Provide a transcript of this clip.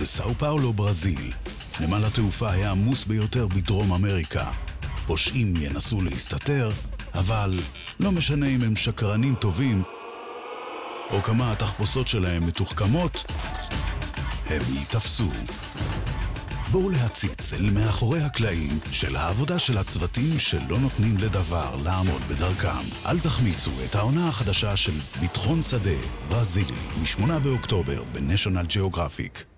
בסאו פאולו, ברזיל. נמל התעופה היה עמוס ביותר בדרום אמריקה. פושעים ינסו להסתתר, אבל לא משנה אם הם שקרנים טובים או כמה התחפושות שלהם מתוחכמות, הם ייתפסו. בואו להציץ אל מאחורי הקלעים של העבודה של הצוותים שלא נותנים לדבר לעמוד בדרכם. אל תחמיצו את העונה החדשה של ביטחון שדה, ברזילי, מ-8 באוקטובר בניישונל ג'אוגרפיק.